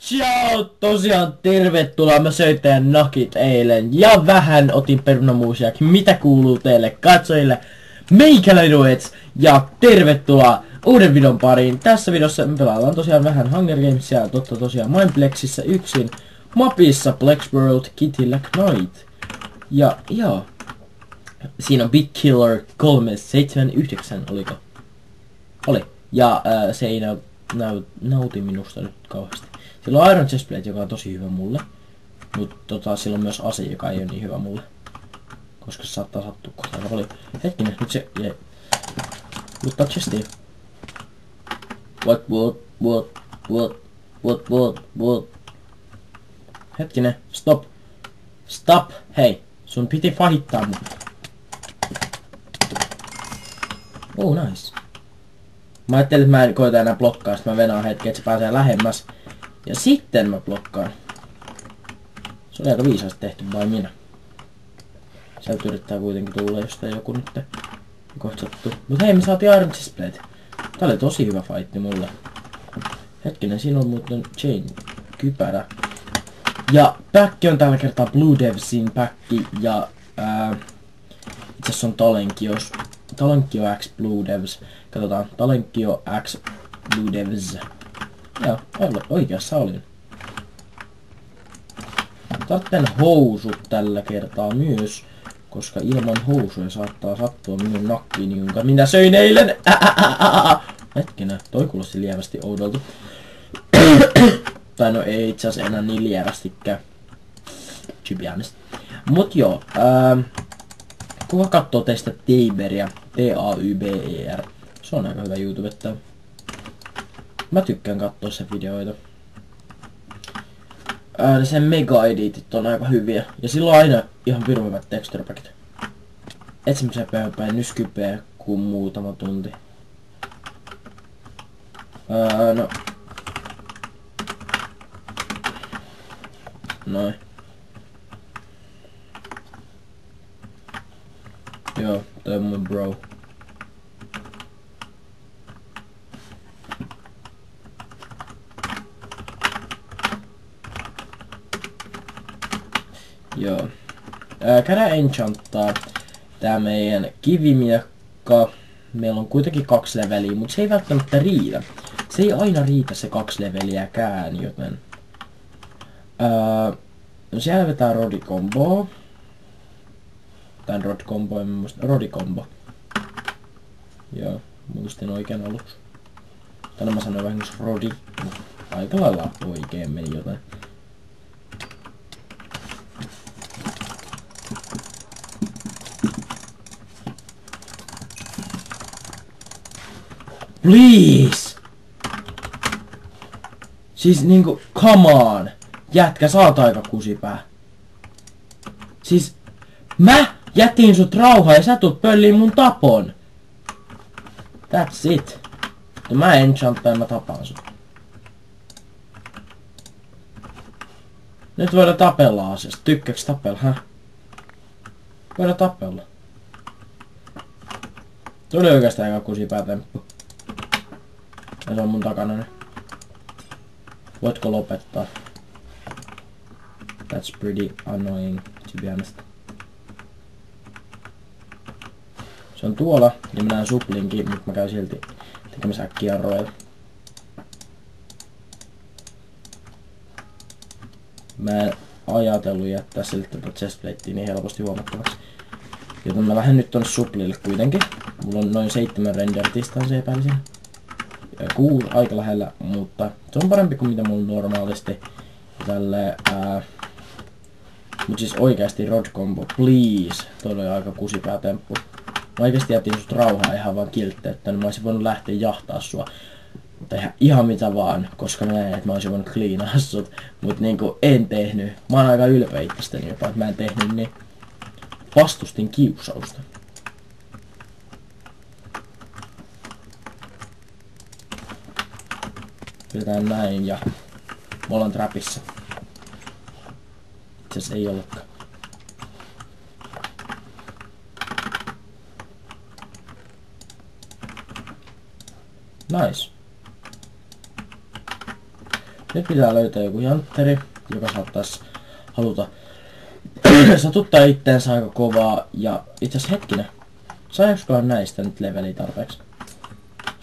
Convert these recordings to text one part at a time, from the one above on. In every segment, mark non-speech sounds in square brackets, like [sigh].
Ciao, tosiaan tervetuloa. Mä söin teidän nakit eilen ja vähän otin perunamuusiakin. Mitä kuuluu teille katsojille? Meikäläinuets ja tervetuloa uuden videon pariin. Tässä videossa me pelaillaan tosiaan vähän Hunger Gamesia, totta tosiaan Mindplexissä yksin. Mapissa Plex World Kitillä Knight. Ja joo. Siinä on Big Killer 379, oliko? Oli. Ja ää, se ei näy, näy, nauti minusta nyt kauheasti. Sillä on Iron Chestplate, joka on tosi hyvä mulle. Mut tota, sillä on myös ase, joka ei ole niin hyvä mulle. Koska se saattaa sattua kohta aika paljon. Hetkinen, nyt se jäi. Mutta chestiin. What, what, what, what, what, what, what. Hetkinen, stop. Stop, hei. Sun piti fahittaa mut. Oh, nice. Mä ajattelin, että mä en koeta enää blokkaa, sit mä venaan hetken, että se pääsee lähemmäs. Ja sitten mä blokkaan. Se oli aika viisaasti tehty, vai minä. Sieltä yrittää kuitenkin tulla jostain joku nyt. Kohta sattuu. Mut hei, me saatiin Iron Chestplate. Tää oli tosi hyvä fightti mulle. Hetkinen, siinä on muuten chain kypärä. Ja päkki on tällä kertaa Blue Devsin päkki ja ää, itse asiassa on Talenkios. Talenkio X Blue Devs. Katsotaan, Talenkio X Blue Devs. Joo, oikeassa olin. Tartten housut tällä kertaa myös, koska ilman housuja saattaa sattua minun nakkiin, jonka minä söin eilen. [laughs] Hetkinen, toi kuulosti lievästi oudolta. Tai no ei itse asiassa enää niin lievästikään. To. Mut joo, ää, kuka katsoo teistä Teiberia? T-A-Y-B-E-R. Se on aika hyvä YouTubetta. Mä tykkään katsoa sen videoita. Ää, sen mega editit on aika hyviä. Ja sillä on aina ihan pirun hyvät texturepackit. Et päin nyskypeä kuin muutama tunti. Ää, no. Noin. Joo, toi on mun bro. Joo. Ää, käydään enchanttaa tää meidän kivimiekka. Meillä on kuitenkin kaksi leveliä, mutta se ei välttämättä riitä. Se ei aina riitä se kaksi leveliäkään, joten... Ää, no siellä vetää rodikomboa. Tai rodkombo, en muista. Rodikombo. Joo, muistin oikein aluksi. Tänä mä sanoin vähän rodi, aika lailla oikein meni jotain. Please! Siis niinku, come on! Jätkä, sä oot aika kusipää. Siis, mä jätin sut rauhaa ja sä tuut pölliin mun tapon. That's it. No mä enchanttaan mä tapaan sut. Nyt voidaan tapella asiasta. Tykkääks tapella, hä? Voidaan tapella. Tuli oikeastaan aika kusipäätemppu. Ja se on mun takana nyt. Voitko lopettaa? That's pretty annoying, to be honest. Se on tuolla, ja mä näen suplinkin, mutta mä käyn silti tekemässä äkkiä roilla. Mä en ajatellut jättää siltä tätä chestplatea niin helposti huomattavaksi. Joten mä lähden nyt tonne suplille kuitenkin. Mulla on noin seitsemän render distanssia päällä siinä kuu aika lähellä, mutta se on parempi kuin mitä mulla normaalisti. Tälle, ää, mut siis oikeasti Rod Combo, please. Toi oli aika kusipää temppu. Mä oikeesti jätin sut rauhaa ihan vaan kiltteyttä, niin mä olisin voinut lähteä jahtaa sua. Tehdä ihan mitä vaan, koska mä näin, että mä olisin voinut kliinaa sut. Mut niinku en tehnyt. Mä oon aika ylpeä itsestäni jopa, että mä en tehnyt niin. Vastustin kiusausta. Pidetään näin ja me ollaan trapissa itse asiassa ei ollutkaan. Nice. Nyt pitää löytää joku jantteri, joka saattaisi haluta [clears throat] satuttaa itteensä aika kovaa. Ja itse asiassa hetkinen, sainkohan näistä nyt leveliä tarpeeksi?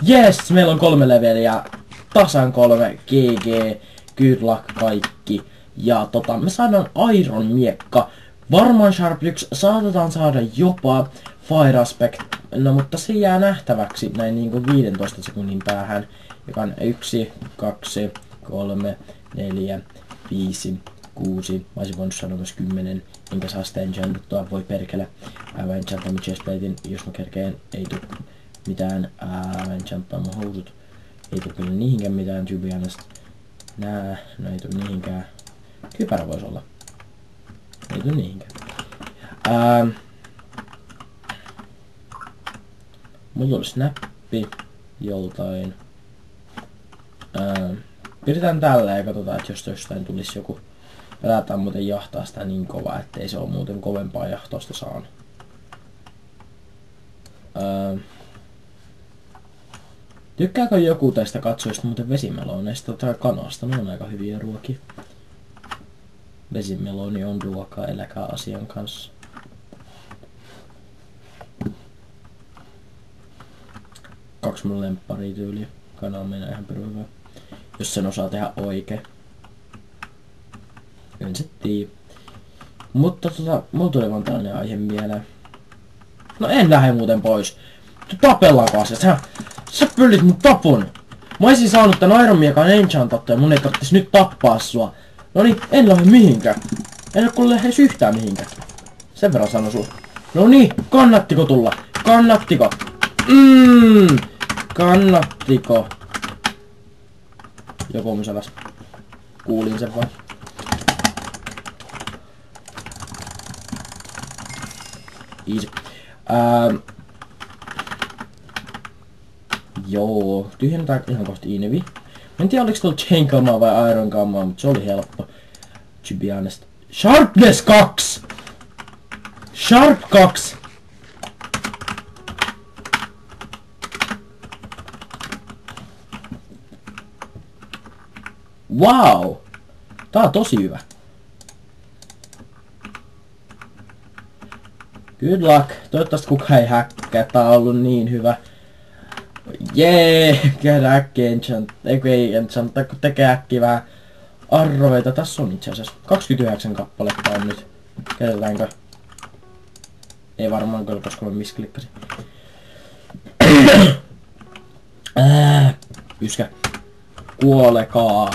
Yes, meillä on kolme leveliä, tasan kolme, GG, good luck kaikki. Ja tota, me saadaan Iron miekka. Varmaan Sharp 1 saatetaan saada jopa Fire Aspect. No mutta se jää nähtäväksi näin niinku 15 sekunnin päähän. Joka on 1, 2, 3, 4, 5, 6. Mä olisin voinut sanoa myös 10. Enkä saa sitä enchantittua. Voi perkele. Aivan enchantamme chestplatein. Jos mä kerkeen, ei tuu mitään. Aivan enchantaamme housut. Ei tuu kyllä niihinkään mitään, to be honest. Nää, no ei tuu niihinkään. Kypärä voisi olla. Ei tuu niihinkään. Ähm. Mulla olisi näppi joltain. Ähm. Pidetään tällä ja katsotaan, että jos jostain tulisi joku. Pelätään muuten jahtaa sitä niin kovaa, ettei se ole muuten kovempaa jahtosta saanut. Ähm. Tykkääkö joku tästä katsojista muuten vesimeloneista tai kanasta? Ne on aika hyviä ruokia. Vesimeloni on ruokaa, eläkää asian kanssa. Kaksi mun lemppari tyyliä. Kana on mennä ihan perus hyvä. Jos sen osaa tehdä oikein. En se tiedä. Mutta tota, mulla tuli vaan tällainen aihe mieleen. No en lähde muuten pois. Tapellaan kanssa. Sä, sä pyllit mun tapun. Mä olisin saanut tän Iron Miekan enchantattu ja mun ei tarvitsis nyt tappaa sua. No niin, en lähde mihinkään. En oo kuule lähes yhtään mihinkään. Sen verran sano sun. No niin, kannattiko tulla? Kannattiko? Mmm, kannattiko? Joku on alas. Kuulin sen vaan. Easy. Ähm, joo, tyhjennetään ihan kohta Inevi. En tiedä oliko tuolla Chain kammaa vai Iron kammaa, mutta se oli helppo. To be honest. Sharpness 2! Sharp 2! Wow! Tää on tosi hyvä. Good luck. Toivottavasti kukaan ei häkkää. Tää on ollut niin hyvä. Jee, käydä äkkiä enchant. Eikö ei enchant, kun tekee äkkiä vähän arroveita. Tässä on itse asiassa 29 kappaletta on nyt. Käytetäänkö? Ei varmaan kyllä, koska mä misklikkasin. Ää, yskä. Kuolekaa.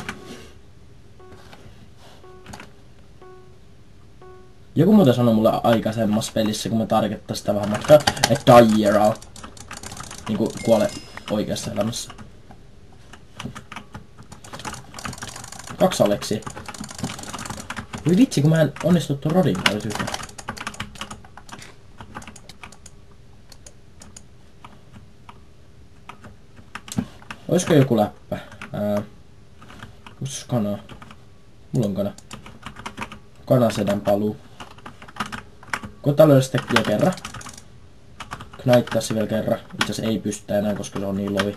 Joku muuten sanoi mulle aikaisemmassa pelissä, kun me tarkettaa sitä vähän matkaa, että Dieral. Niinku kuole oikeassa elämässä. Kaksi Aleksi. Voi vitsi, kun mä en onnistuttu Rodin yhtään. Olisiko joku läppä? Ää, kus kana? Mulla on kana. Kanasedän paluu. Koita löydä sitä kerran. Knaittaa se vielä kerran. Itse asiassa ei pystytä enää, koska se on niin lovi.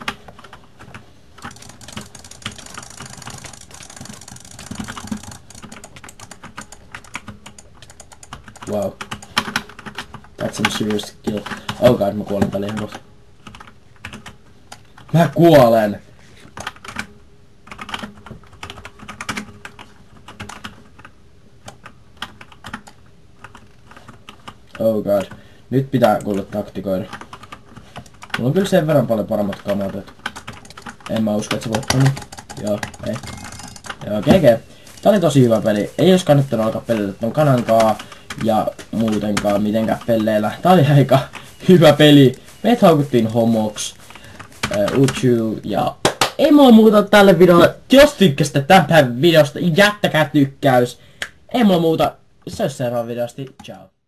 Wow. That's some serious skill. Oh god, mä kuolen tälle ihan Mä kuolen! Oh god. Nyt pitää kuulla taktikoida. Mulla on kyllä sen verran paljon paremmat kamat, että... En mä usko, että se voittaa Joo, ei. Joo, GG. Tää oli tosi hyvä peli. Ei olisi kannattanut alkaa pelata ton kanankaa ja muutenkaan mitenkään pelleillä. Tää oli aika [laughs] hyvä peli. Meitä haukuttiin homoks. Uh, Uchu ja ei mulla muuta tälle videolle. Jos tykkäsitte tämän videosta, jättäkää tykkäys. Ei mulla muuta. Se on seuraava videosti. Ciao.